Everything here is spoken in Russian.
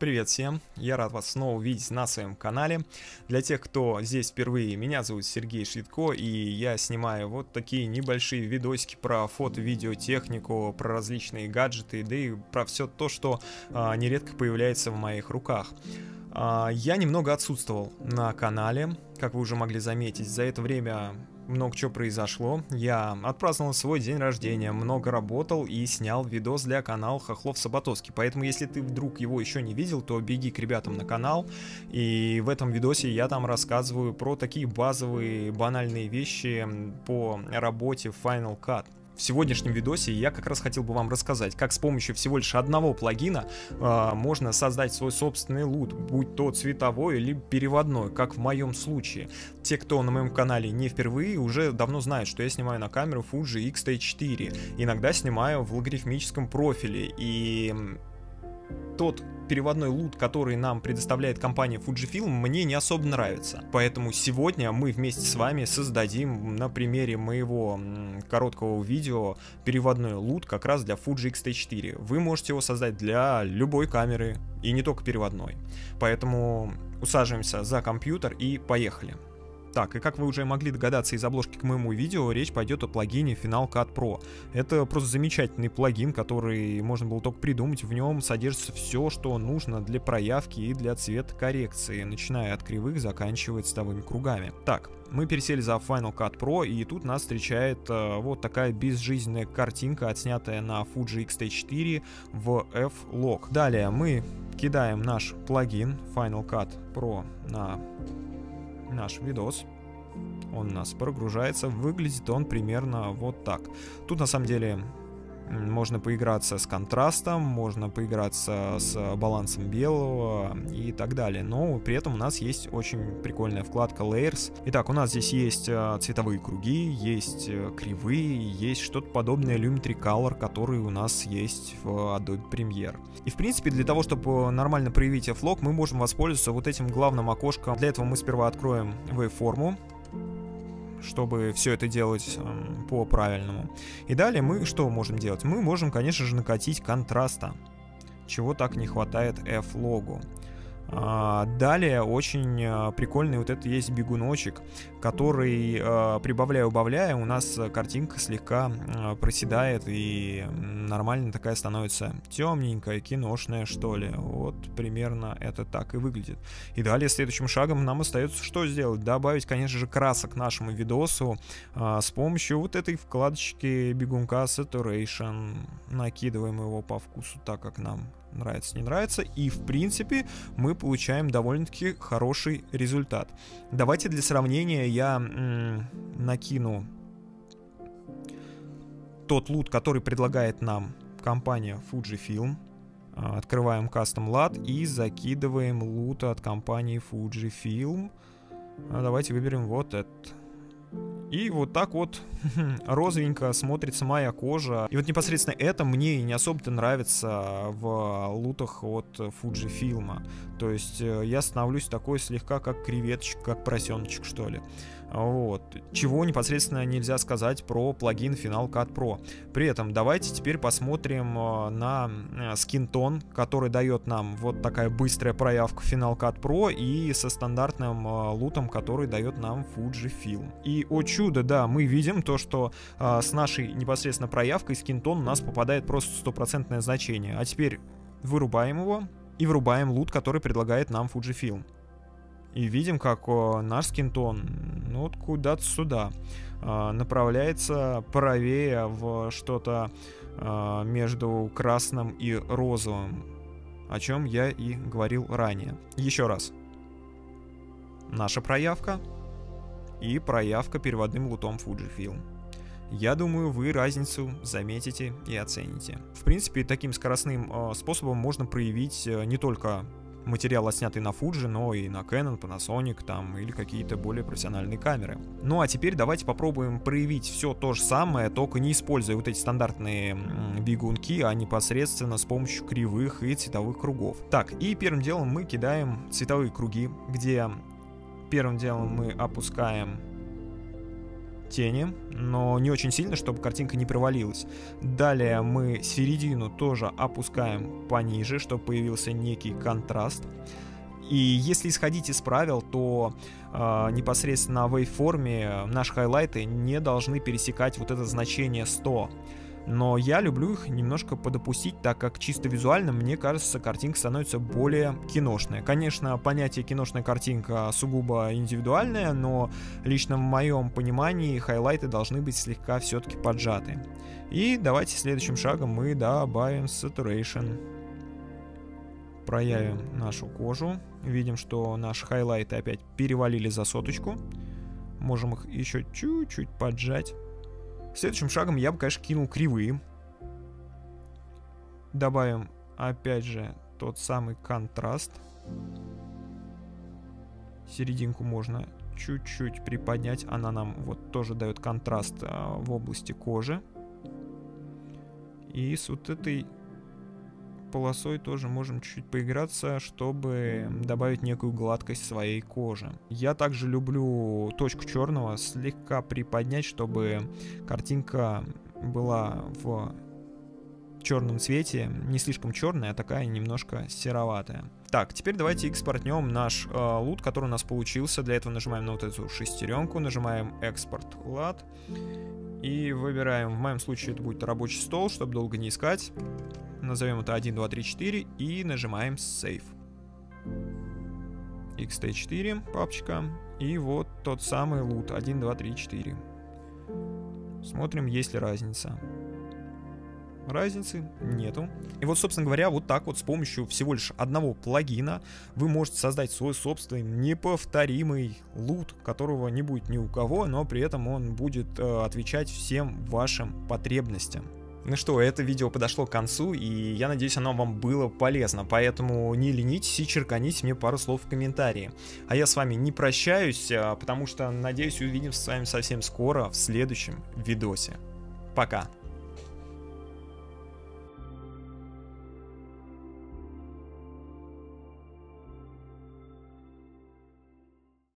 Привет всем, я рад вас снова увидеть на своем канале. Для тех, кто здесь впервые, меня зовут Сергей Швидко, и я снимаю вот такие небольшие видосики про фото-видеотехнику, про различные гаджеты, да и про все то, что а, нередко появляется в моих руках. А, я немного отсутствовал на канале, как вы уже могли заметить. За это время много чего произошло. Я отпраздновал свой день рождения, много работал и снял видос для канала Хохлов Саботовский. Поэтому, если ты вдруг его еще не видел, то беги к ребятам на канал. И в этом видосе я там рассказываю про такие базовые банальные вещи по работе в Final Cut. В сегодняшнем видосе я как раз хотел бы вам рассказать, как с помощью всего лишь одного плагина э, можно создать свой собственный лут, будь то цветовой или переводной, как в моем случае. Те, кто на моем канале не впервые, уже давно знают, что я снимаю на камеру Fuji X-T4. Иногда снимаю в логарифмическом профиле, и тот переводной лут, который нам предоставляет компания Fujifilm, мне не особо нравится. Поэтому сегодня мы вместе с вами создадим на примере моего короткого видео переводной лут как раз для Fuji X-T4. Вы можете его создать для любой камеры и не только переводной. Поэтому усаживаемся за компьютер и поехали. Так, и как вы уже могли догадаться из обложки к моему видео, речь пойдет о плагине Final Cut Pro. Это просто замечательный плагин, который можно было только придумать. В нем содержится все, что нужно для проявки и для цветокоррекции, начиная от кривых, заканчивая цветовыми кругами. Так, мы пересели за Final Cut Pro, и тут нас встречает э, вот такая безжизненная картинка, отснятая на Fuji X-T4 в F-Log. Далее мы кидаем наш плагин Final Cut Pro на наш видос. Он у нас прогружается. Выглядит он примерно вот так. Тут на самом деле можно поиграться с контрастом, можно поиграться с балансом белого и так далее. Но при этом у нас есть очень прикольная вкладка Layers. Итак, у нас здесь есть э, цветовые круги, есть э, кривые, есть что-то подобное Lumetri Color, который у нас есть в Adobe Premiere. И в принципе, для того, чтобы нормально проявить F-Log, мы можем воспользоваться вот этим главным окошком. Для этого мы сперва откроем waveform, чтобы все это делать э, по правильному. И далее мы что можем делать? Мы можем, конечно же, накатить контраста, чего так не хватает F-логу. А, далее очень а, прикольный вот это есть бегуночек, который, а, прибавляя-убавляя, у нас картинка слегка проседает и нормально такая становится темненькая, киношная, что ли. Вот примерно это так и выглядит. И далее следующим шагом нам остается что сделать? Добавить, конечно же, красок нашему видосу с помощью вот этой вкладочки бегунка Saturation. Накидываем его по вкусу так, как нам нравится, не нравится. И, в принципе, мы получаем довольно-таки хороший результат. Давайте для сравнения я м- накину тот лут, который предлагает нам компания Fujifilm. А, открываем Custom LUT и закидываем лут от компании Fujifilm. А, давайте выберем вот этот. И вот так вот розовенько смотрится моя кожа. И вот непосредственно это мне не особо-то нравится в лутах от Fujifilm. То есть э, я становлюсь такой слегка как креветочек, как поросеночек, что ли. Вот. Чего непосредственно нельзя сказать про плагин Final Cut Pro. При этом давайте теперь посмотрим э, на скинтон, э, который дает нам вот такая быстрая проявка Final Cut Pro и со стандартным э, лутом, который дает нам Fujifilm. И, о чудо, да, мы видим то, что с нашей непосредственно проявкой скинтон у нас попадает просто стопроцентное значение. А теперь вырубаем его и врубаем лут, который предлагает нам Fujifilm. И видим, как наш скинтон, ну вот куда-то сюда, э, направляется правее в что-то э, между красным и розовым, о чем я и говорил ранее. Еще раз. Наша проявка и проявка переводным лутом Fujifilm. Я думаю, вы разницу заметите и оцените. В принципе, таким скоростным э, способом можно проявить э, не только материал отснятый на Fuji, но и на Canon, Panasonic там или какие-то более профессиональные камеры. Ну а теперь давайте попробуем проявить все то же самое, только не используя вот эти стандартные бегунки, а непосредственно с помощью кривых и цветовых кругов. Так, и первым делом мы кидаем цветовые круги, где первым делом мы опускаем тени, но не очень сильно, чтобы картинка не провалилась. Далее мы середину тоже опускаем пониже, чтобы появился некий контраст. И если исходить из правил, то э, непосредственно в waveform наши хайлайты не должны пересекать вот это значение 100 но я люблю их немножко подопустить, так как чисто визуально, мне кажется, картинка становится более киношная. Конечно, понятие киношная картинка сугубо индивидуальное, но лично в моем понимании хайлайты должны быть слегка все-таки поджаты. И давайте следующим шагом мы добавим saturation. Проявим нашу кожу. Видим, что наши хайлайты опять перевалили за соточку. Можем их еще чуть-чуть поджать. Следующим шагом я бы, конечно, кинул кривые. Добавим, опять же, тот самый контраст. Серединку можно чуть-чуть приподнять. Она нам вот тоже дает контраст а, в области кожи. И с вот этой полосой тоже можем чуть-чуть поиграться, чтобы добавить некую гладкость своей кожи. Я также люблю точку черного слегка приподнять, чтобы картинка была в черном цвете, не слишком черная, а такая немножко сероватая. Так, теперь давайте экспортнем наш э, лут, который у нас получился. Для этого нажимаем на вот эту шестеренку, нажимаем экспорт лад и выбираем, в моем случае это будет рабочий стол, чтобы долго не искать назовем это 1, 2, 3, 4 и нажимаем Save. XT4 папочка. И вот тот самый лут 1, 2, 3, 4. Смотрим, есть ли разница. Разницы нету. И вот, собственно говоря, вот так вот с помощью всего лишь одного плагина вы можете создать свой собственный неповторимый лут, которого не будет ни у кого, но при этом он будет э, отвечать всем вашим потребностям. Ну что, это видео подошло к концу, и я надеюсь, оно вам было полезно, поэтому не ленитесь и черканите мне пару слов в комментарии. А я с вами не прощаюсь, а, потому что, надеюсь, увидимся с вами совсем скоро в следующем видосе. Пока!